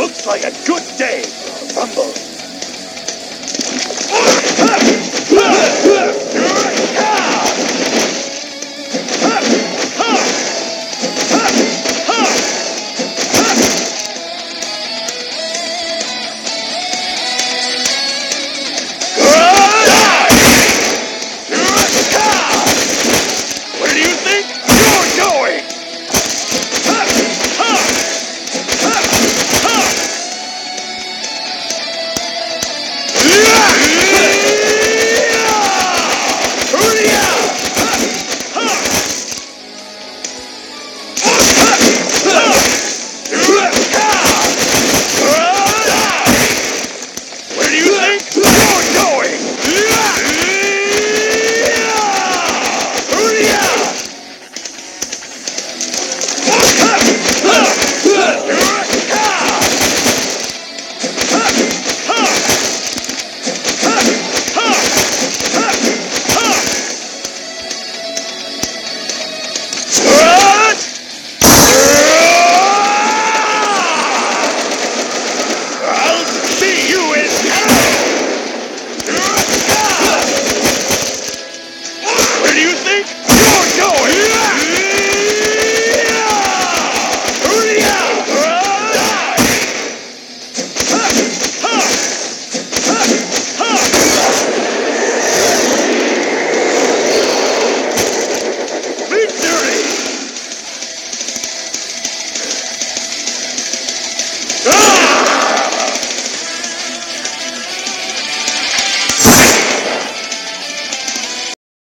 Looks like a good day, Rumble.